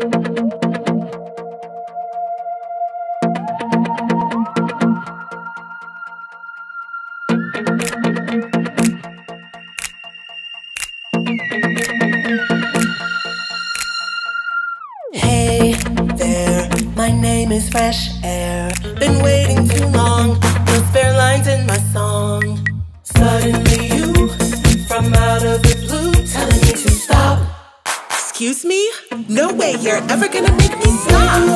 Hey there, my name is Fresh Air. Been waiting too long. Excuse me? No way you're ever gonna make me stop.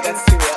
that's too